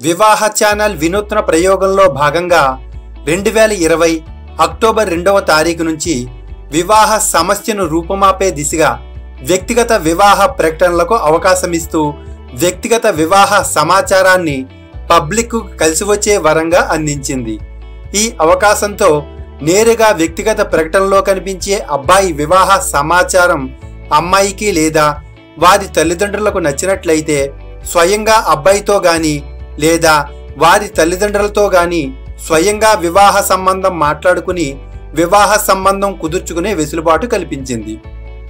వివాహ ఛానల్ వినూత్న ప్రయోగంలో భాగంగా రెండు వేల ఇరవై అక్టోబర్ రెండవ తారీఖు నుంచి వివాహ సమస్యను రూపుమాపే దిశగా వ్యక్తిగత వివాహ ప్రకటనలకు అవకాశమిస్తూ వ్యక్తిగత వివాహ సమాచారాన్ని పబ్లిక్కు కలిసి వచ్చే వరంగా అందించింది. ఈ అవకాశంతో నేరుగా వ్యక్తిగత ప్రకటనలో కనిపించే అబ్బాయి వివాహ సమాచారం అమ్మాయికి లేదా వారి తల్లిదండ్రులకు నచ్చినట్లయితే స్వయంగా అబ్బాయితో గాని లేదా వారి తల్లిదండ్రులతో గాని స్వయంగా వివాహ సంబంధం మాట్లాడుకుని వివాహ సంబంధం కుదుర్చుకునే వెసులుబాటు కల్పించింది.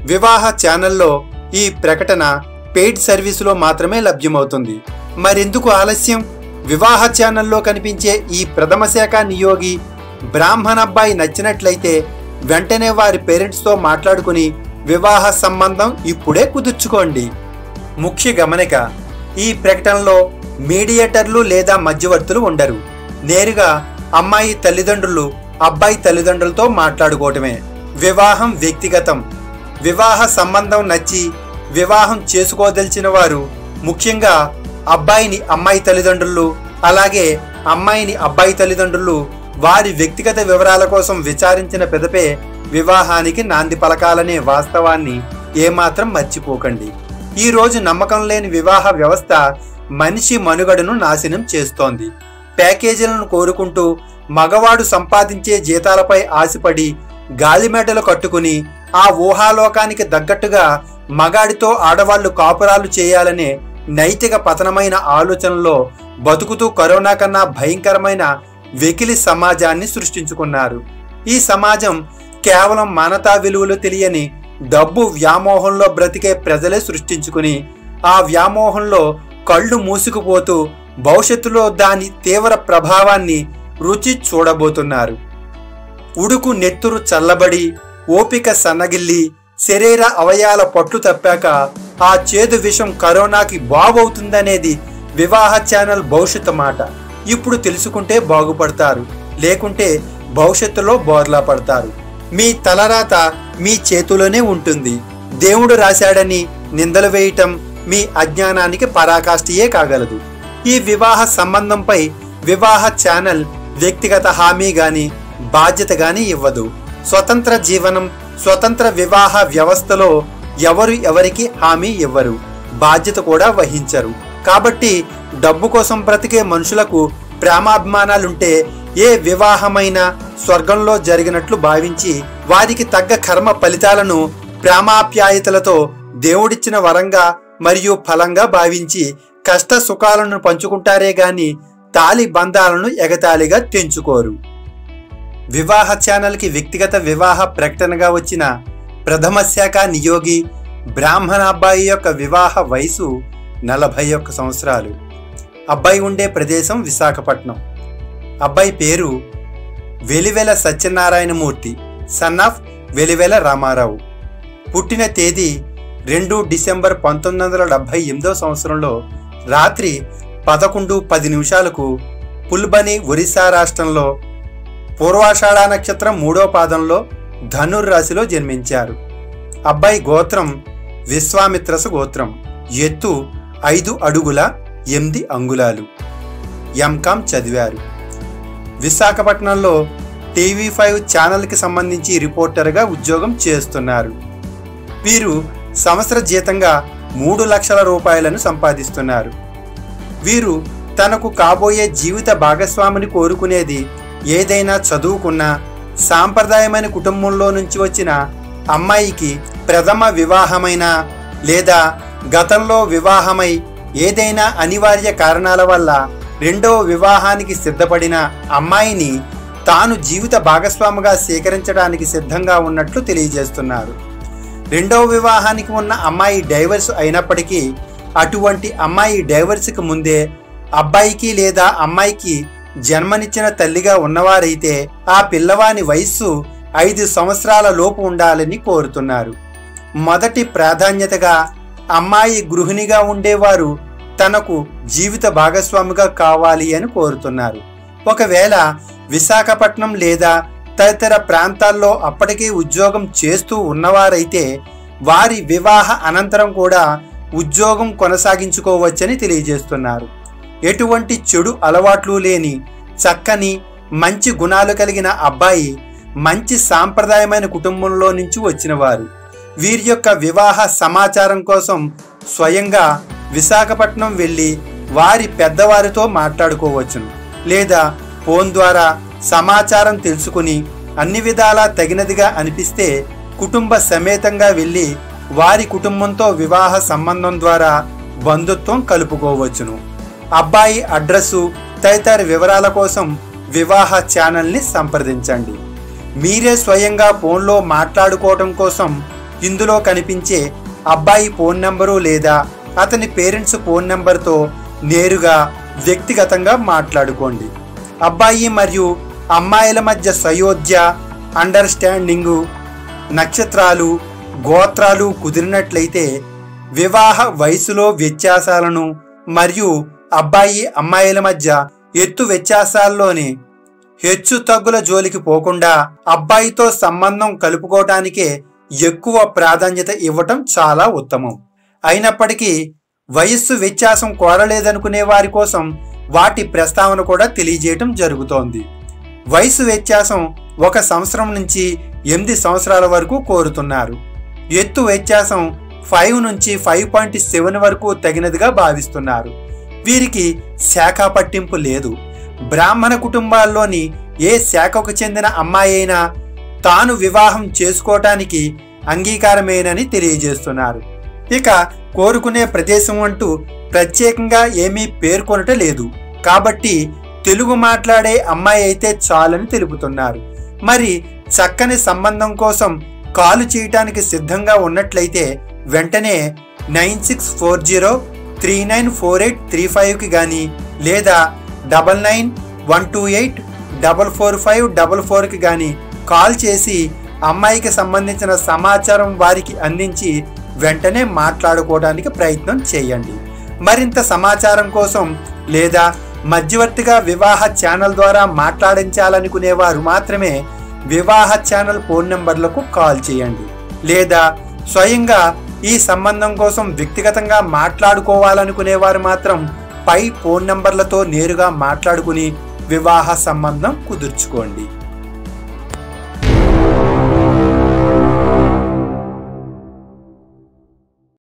వివాహ ఛానల్లో ఈ ప్రకటన పెయిడ్ సర్వీసులో మాత్రమే లభ్యమవుతుంది. మరెందుకు ఆలస్యం? వివాహ ఛానల్లో కనిపించే ఈ ప్రథమ శాఖ నియోగి బ్రాహ్మణబ్బాయి నచ్చినట్లయితే వెంటనే వారి పేరెంట్స్తో మాట్లాడుకుని వివాహ సంబంధం ఇప్పుడే కుదుర్చుకోండి. ముఖ్య గమనిక ఈ ప్రకటనలో మీడియేటర్లు లేదా మధ్యవర్తులు ఉండరు. నేరుగా అమ్మాయి తల్లిదండ్రులు అబ్బాయి తల్లిదండ్రులతో మాట్లాడుకోవటమే. వివాహం వ్యక్తిగతం. వివాహ సంబంధం నచ్చి వివాహం చేసుకోదలిచిన వారు ముఖ్యంగా అబ్బాయిని అమ్మాయి తల్లిదండ్రులు అలాగే అమ్మాయిని అబ్బాయి తల్లిదండ్రులు వారి వ్యక్తిగత వివరాల కోసం విచారించిన పెదపే వివాహానికి నాంది పలకాలనే వాస్తవాన్ని ఏమాత్రం మర్చిపోకండి. ఈ రోజు నమ్మకం లేని వివాహ వ్యవస్థ మనిషి మనుగడను నాశనం చేస్తోంది. ప్యాకేజీలను కోరుకుంటూ మగవాడు సంపాదించే జీతాలపై ఆశపడి గాలిమేటలు కట్టుకుని ఆ ఊహాలోకానికి తగ్గట్టుగా మగాడితో ఆడవాళ్ళు కాపురాలు చేయాలనే నైతిక పతనమైన ఆలోచనలో బతుకుతూ కరోనా కన్నా భయంకరమైన వెకిలి సమాజాన్ని సృష్టించుకున్నారు. ఈ సమాజం కేవలం మానతా విలువలు తెలియని డబ్బు వ్యామోహంలో బ్రతికే ప్రజలే సృష్టించుకుని ఆ వ్యామోహంలో కళ్ళు మూసుకుపోతూ భవిష్యత్తులో దాని తీవ్ర ప్రభావాన్ని రుచి చూడబోతున్నారు. ఉడుకు నెత్తురు చల్లబడి ఓపిక సన్నగిల్లి శరీర అవయాల పట్లు తప్పాక ఆ చేదు విషం కరోనాకి బాగవుతుందనేది వివాహ ఛానల్ భవిష్యత్తు మాట. ఇప్పుడు తెలుసుకుంటే బాగుపడతారు లేకుంటే భవిష్యత్తులో బోర్లా పడతారు. మీ తలరాత మీ చేతిలోనే ఉంటుంది. దేవుడు రాశాడని నిందలు వేయటం మీ అజ్ఞానానికి పరాకాష్ఠయే కాగలదు. ఈ వివాహ సంబంధంపై వివాహ ఛానల్ వ్యక్తిగత హామీ గాని బాధ్యత గాని ఇవ్వదు. స్వతంత్ర జీవనం స్వతంత్ర వివాహ వ్యవస్థలో ఎవరు ఎవరికి హామీ ఇవ్వరు. బాధ్యత కూడా వహించరు. కాబట్టి డబ్బు కోసం బ్రతికే మనుషులకు ప్రేమాభిమానాలుంటే ఏ వివాహమైనా స్వర్గంలో జరిగినట్లు భావించి వారికి తగ్గ కర్మ ఫలితాలను ప్రేమాప్యాయతలతో దేవుడిచ్చిన వరంగా మరియు ఫలంగా భావించి కష్ట సుఖాలను పంచుకుంటారే గాని తాలి బంధాలను ఎగతాళిగా తెంచుకోరు. వివాహ ఛానల్కి వ్యక్తిగత వివాహ ప్రకటనగా వచ్చిన ప్రథమ శాఖ నియోగి బ్రాహ్మణ అబ్బాయి యొక్క వివాహ వయసు నలభై ఒక్క సంవత్సరాలు. అబ్బాయి ఉండే ప్రదేశం విశాఖపట్నం. అబ్బాయి పేరు వెలివెల సత్యనారాయణమూర్తి సన్ ఆఫ్ వెలివెల రామారావు. పుట్టిన తేదీ రెండు డిసెంబర్ పంతొమ్మిది వందల డెబ్భై ఎనిమిదో సంవత్సరంలో రాత్రి పదకొండు పది నిమిషాలకు పుల్బని ఒరిస్సా రాష్ట్రంలో పూర్వాషాఢ నక్షత్రం మూడో పాదంలో ధనుర్రాశిలో జన్మించారు. అబ్బాయి గోత్రం విశ్వామిత్రస గోత్రం. ఎత్తు ఐదు అడుగుల ఎనిమిది అంగుళాలు. ఎంకామ్ చదివారు. విశాఖపట్నంలో టీవీ ఫైవ్ ఛానల్కి సంబంధించి రిపోర్టర్గా ఉద్యోగం చేస్తున్నారు. వీరు సంవత్సర జీతంగా మూడు లక్షల రూపాయలను సంపాదిస్తున్నారు. వీరు తనకు కాబోయే జీవిత భాగస్వామిని కోరుకునేది ఏదైనా చదువుకున్న సాంప్రదాయమైన కుటుంబంలో నుంచి వచ్చిన అమ్మాయికి ప్రథమ వివాహమైన లేదా గతంలో వివాహమై ఏదైనా అనివార్య కారణాల వల్ల రెండవ వివాహానికి సిద్ధపడిన అమ్మాయిని తాను జీవిత భాగస్వామిగా స్వీకరించడానికి సిద్ధంగా ఉన్నట్లు తెలియజేస్తున్నారు. రెండవ వివాహానికి ఉన్న అమ్మాయి డైవర్స్ అయినప్పటికీ అటువంటి అమ్మాయి డైవర్స్కి ముందే అబ్బాయికి లేదా అమ్మాయికి జన్మనిచ్చిన తల్లిగా ఉన్నవారైతే ఆ పిల్లవాని వయస్సు ఐదు సంవత్సరాల లోపు ఉండాలని కోరుతున్నారు. మొదటి ప్రాధాన్యతగా అమ్మాయి గృహిణిగా ఉండేవారు తనకు జీవిత భాగస్వామిగా కావాలి అని కోరుతున్నారు. ఒకవేళ విశాఖపట్నం లేదా తదితర ప్రాంతాల్లో అప్పటికే ఉద్యోగం చేస్తూ ఉన్నవారైతే వారి వివాహ అనంతరం కూడా ఉద్యోగం కొనసాగించుకోవచ్చని తెలియజేస్తున్నారు. ఎటువంటి చెడు అలవాట్లు లేని చక్కని మంచి గుణాలు కలిగిన అబ్బాయి మంచి సాంప్రదాయమైన కుటుంబంలో నుంచి వచ్చినవారు. వీరి యొక్క వివాహ సమాచారం కోసం స్వయంగా విశాఖపట్నం వెళ్ళి వారి పెద్దవారితో మాట్లాడుకోవచ్చును. లేదా ఫోన్ ద్వారా సమాచారం తెలుసుకుని అన్ని విధాలా తగినదిగా అనిపిస్తే కుటుంబ సమేతంగా వెళ్ళి వారి కుటుంబంతో వివాహ సంబంధం ద్వారా బంధుత్వం కలుపుకోవచ్చును. అబ్బాయి అడ్రస్సు తదితర వివరాల కోసం వివాహ ఛానల్ని సంప్రదించండి. మీరే స్వయంగా ఫోన్లో మాట్లాడుకోవటం కోసం ఇందులో కనిపించే అబ్బాయి ఫోన్ నంబరు లేదా అతని పేరెంట్స్ ఫోన్ నంబర్తో నేరుగా వ్యక్తిగతంగా మాట్లాడుకోండి. అబ్బాయి మరియు అమ్మాయిల మధ్య సయోధ్య అండర్స్టాండింగు నక్షత్రాలు గోత్రాలు కుదిరినట్లయితే వివాహ వయసులో వ్యత్యాసాలను మరియు అబ్బాయి అమ్మాయిల మధ్య ఎత్తు వ్యత్యాసాల్లోని హెచ్చు తగ్గుల జోలికి పోకుండా అబ్బాయితో సంబంధం కలుపుకోవటానికే ఎక్కువ ప్రాధాన్యత ఇవ్వటం చాలా ఉత్తమం. అయినప్పటికీ వయస్సు వ్యత్యాసం కోరలేదనుకునే వారి కోసం వాటి ప్రస్తావన కూడా తెలియజేయటం జరుగుతోంది. వయసు వ్యత్యాసం ఒక సంవత్సరం నుంచి ఎనిమిది సంవత్సరాల వరకు కోరుతున్నారు. ఎత్తు వ్యత్యాసం ఫైవ్ నుంచి ఫైవ్ పాయింట్ సెవెన్ వరకు తగినదిగా భావిస్తున్నారు. వీరికి శాఖ పట్టింపు లేదు. బ్రాహ్మణ కుటుంబాల్లోని ఏ శాఖకు చెందిన అమ్మాయి అయినా తాను వివాహం చేసుకోవటానికి అంగీకారమేనని తెలియజేస్తున్నారు. ఇక కోరుకునే ప్రదేశం అంటూ ప్రత్యేకంగా ఏమీ పేర్కొనట లేదు. కాబట్టి తెలుగు మాట్లాడే అమ్మాయి అయితే చాలని తెలుపుతున్నారు. మరి చక్కని సంబంధం కోసం కాలు చేయటానికి సిద్ధంగా ఉన్నట్లయితే వెంటనే nine six four zero three nine four eight three ఫైవ్కి కానీ లేదా double nine one two eight double four five double ఫోర్కి కానీ కాల్ చేసి అమ్మాయికి సంబంధించిన సమాచారం వారికి అందించి వెంటనే మాట్లాడుకోవడానికి ప్రయత్నం చేయండి. మరింత సమాచారం కోసం లేదా మధ్యవర్తిగా వివాహ ఛానల్ ద్వారా మాట్లాడించాలనుకునేవారు మాత్రమే వివాహ ఛానల్ ఫోన్ నెంబర్లకు కాల్ చేయండి. లేదా స్వయంగా ఈ సంబంధం కోసం వ్యక్తిగతంగా మాట్లాడుకోవాలనుకునేవారు మాత్రం పై ఫోన్ నంబర్లతో నేరుగా మాట్లాడుకుని వివాహ సంబంధం కుదుర్చుకోండి.